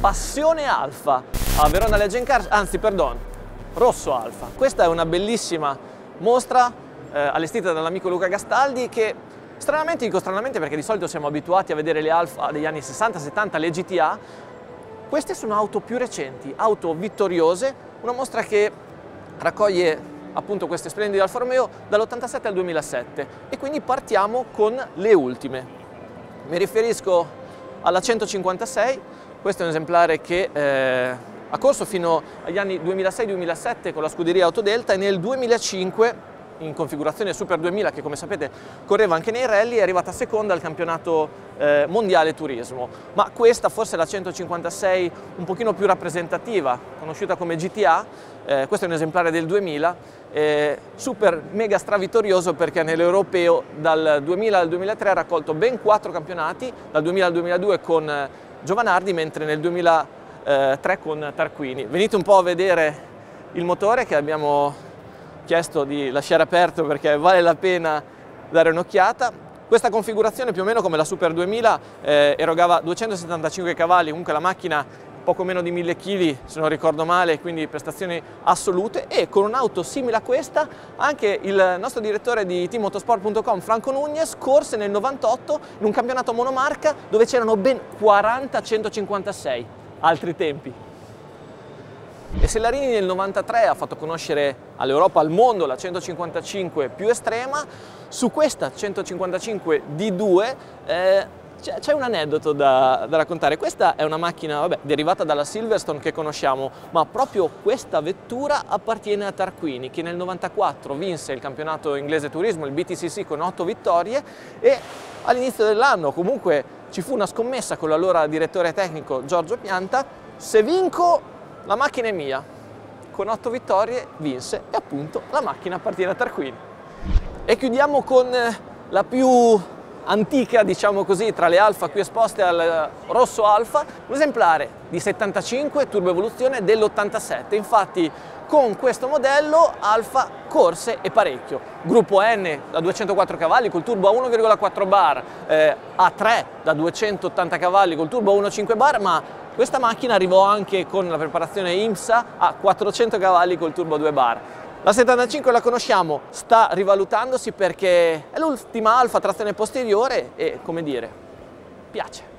Passione Alfa a Verona Legend Cars, anzi perdon, Rosso Alfa. Questa è una bellissima mostra eh, allestita dall'amico Luca Gastaldi che stranamente dico stranamente perché di solito siamo abituati a vedere le Alfa degli anni 60-70, le GTA, queste sono auto più recenti, auto vittoriose, una mostra che raccoglie appunto queste splendide Alfa Romeo dall'87 al 2007 e quindi partiamo con le ultime. Mi riferisco alla 156, questo è un esemplare che eh, ha corso fino agli anni 2006-2007 con la scuderia Autodelta e nel 2005 in configurazione Super 2000 che come sapete correva anche nei rally è arrivata seconda al campionato eh, mondiale turismo. Ma questa forse è la 156 un pochino più rappresentativa conosciuta come GTA eh, questo è un esemplare del 2000 eh, super mega stravittorioso perché nell'europeo dal 2000 al 2003 ha raccolto ben quattro campionati dal 2000 al 2002 con eh, Giovanardi, mentre nel 2003 con Tarquini. Venite un po' a vedere il motore che abbiamo chiesto di lasciare aperto perché vale la pena dare un'occhiata. Questa configurazione più o meno come la Super 2000 eh, erogava 275 cavalli, comunque la macchina poco meno di 1000 kg se non ricordo male, quindi prestazioni assolute. E con un'auto simile a questa anche il nostro direttore di teammotosport.com Franco Nunez corse nel 98 in un campionato monomarca dove c'erano ben 40 156, altri tempi. E se Larini nel 93 ha fatto conoscere all'Europa, al mondo, la 155 più estrema, su questa 155 D2 eh, c'è un aneddoto da, da, raccontare, questa è una macchina vabbè, derivata dalla Silverstone che conosciamo, ma proprio questa vettura appartiene a Tarquini che nel 94 vinse il campionato inglese turismo, il BTCC con 8 vittorie e all'inizio dell'anno comunque ci fu una scommessa con l'allora direttore tecnico Giorgio Pianta, se vinco la macchina è mia, con 8 vittorie vinse e appunto la macchina appartiene a Tarquini. E chiudiamo con la più antica, diciamo così, tra le Alfa qui esposte al rosso Alfa, un esemplare di 75 turbo evoluzione dell'87. Infatti con questo modello Alfa corse e parecchio. Gruppo N da 204 cavalli col turbo a 1,4 bar, eh, A3 da 280 cavalli col turbo a 1,5 bar, ma questa macchina arrivò anche con la preparazione IMSA a 400 cavalli col turbo a 2 bar. La 75 la conosciamo, sta rivalutandosi perché è l'ultima alfa trazione posteriore e, come dire, piace.